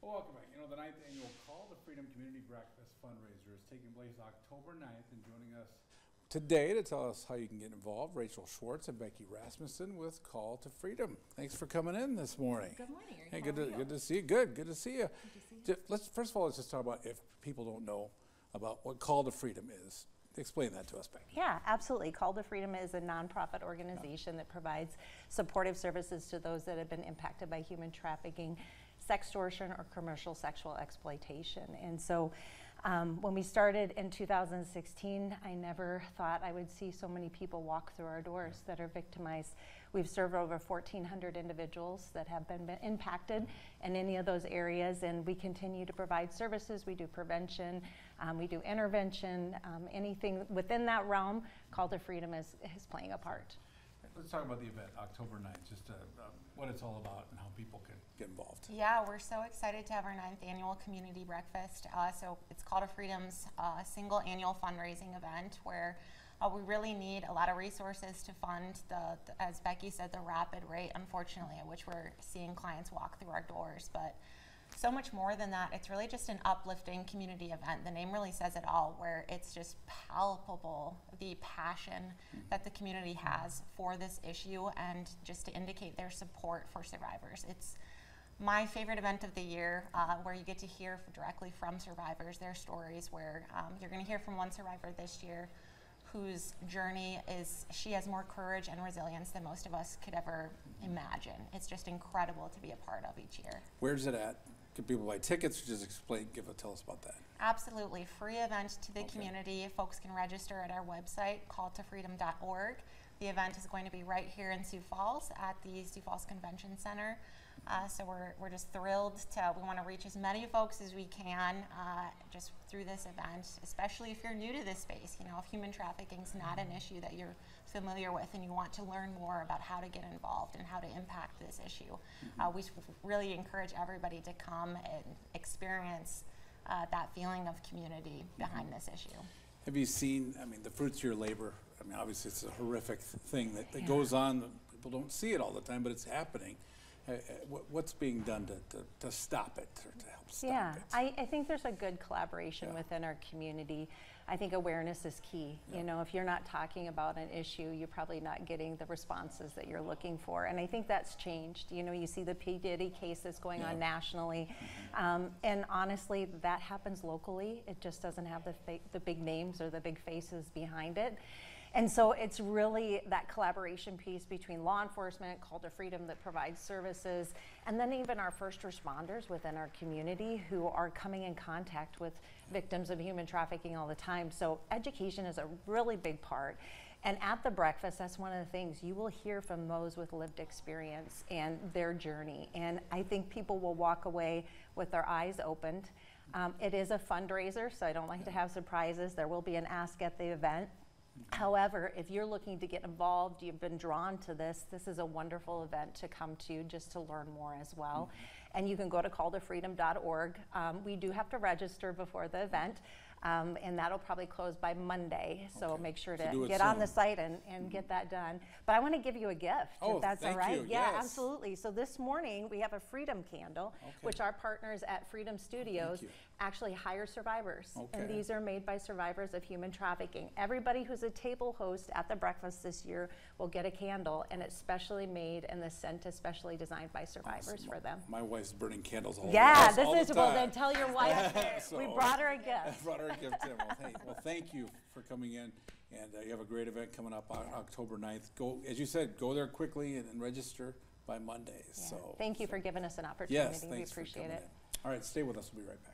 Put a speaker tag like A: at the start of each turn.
A: Well, welcome back. You know, the ninth annual Call to Freedom Community Breakfast fundraiser is taking place October 9th and joining us today to tell us how you can get involved, Rachel Schwartz and Becky Rasmussen with Call to Freedom. Thanks for coming in this morning.
B: Good morning.
A: Hey, good to, good to see you. Good, good to see you.
B: Good to see
A: Ju- Let's, first of all, let's just talk about if people don't know about what Call to Freedom is. Explain that to us, Becky.
B: Yeah, absolutely. Call to Freedom is a nonprofit organization that provides supportive services to those that have been impacted by human trafficking, sextortion, or commercial sexual exploitation. And so um, when we started in 2016, I never thought I would see so many people walk through our doors that are victimized. We've served over 1,400 individuals that have been been impacted in any of those areas, and we continue to provide services. We do prevention, um, we do intervention, um, anything within that realm. Call to Freedom is, is playing a part.
A: Let's talk about the event, October 9th, just uh, um, what it's all about and how people can get involved.
C: Yeah, we're so excited to have our ninth annual community breakfast. Uh, so it's Call to Freedom's uh, single annual fundraising event where uh, we really need a lot of resources to fund the, the- as Becky said, the rapid rate, unfortunately, at which we're seeing clients walk through our doors. But so much more than that. It's really just an uplifting community event. The name really says it all, where it's just palpable the passion that the community has for this issue and just to indicate their support for survivors. It's my favorite event of the year uh, where you get to hear directly from survivors their stories where um, you're going to hear from one survivor this year whose journey is she has more courage and resilience than most of us could ever imagine it's just incredible to be a part of each year
A: Where's it at? Can people buy tickets? Just explain, give a, tell us about that.
C: Absolutely. Free event to the
A: Okay.
C: community. Folks can register at our website, calltofreedom.org. The event is going to be right here in Sioux Falls at the Sioux Falls Convention Center. Uh, so we're, we're just thrilled to, we want to reach as many folks as we can uh, just through this event, especially if you're new to this space. You know, if human trafficking is not an issue that you're familiar with and you want to learn more about how to get involved and how to impact this issue, uh, we really encourage everybody to come and experience uh, that feeling of community behind this issue.
A: Have you seen, I mean, the fruits of your labor? I mean, obviously, it's a horrific thing that, that
B: Yeah.
A: goes on. People don't see it all the time, but it's happening. Uh, uh, what's being done to, to, to stop it or to help stop
B: Yeah,
A: it?
B: I, I think there's a good collaboration
A: Yeah.
B: within our community. I think awareness is key.
A: Yeah.
B: You know, if you're not talking about an issue, you're probably not getting the responses that you're looking for. And I think that's changed. You know, you see the P. Diddy cases going
A: Yeah.
B: On nationally. Um, and honestly, that happens locally. It just doesn't have the, the big names or the big faces behind it. And so it's really that collaboration piece between law enforcement, Call to Freedom that provides services, and then even our first responders within our community who are coming in contact with victims of human trafficking all the time. So education is a really big part. And at the breakfast, that's one of the things you will hear from those with lived experience and their journey. And I think people will walk away with their eyes opened. Um, it is a fundraiser, so I don't like to have surprises. There will be an ask at the event. However, if you're looking to get involved, you've been drawn to this, this is a wonderful event to come to just to learn more as well. And you can go to calltofreedom.org. Um, we do have to register before the event, um, and that'll probably close by Monday. So
A: Okay.
B: make sure
A: So
B: to
A: do it
B: get on the
A: soon.
B: site and, and get that done. But I want to give you a gift,
A: Oh,
B: if that's
A: thank
B: all right.
A: you.
B: Yeah,
A: Yes.
B: absolutely. So this morning we have a Freedom Candle, which our partners at Freedom Studios
A: you.
B: actually hire survivors. And
A: Okay.
B: these are made by survivors of human trafficking. Everybody who's a table host at the breakfast this year will get a candle, and it's specially made, and the scent is specially designed by survivors for them.
A: My wife's burning candles all over
B: Yeah,
A: the house
B: this
A: all the
B: is, well,
A: time.
B: then tell your wife, we
A: So-
B: brought her a gift.
A: brought her a Well, hey, well, thank you for coming in. And uh, you have a great event coming up on October 9th. Go, as you said, go there quickly and, and register by Monday.
B: Yeah.
A: So
B: Thank you
A: so-
B: for giving us an opportunity.
A: Yes. We
B: appreciate it.
A: in. All right, stay with us. We'll be right back.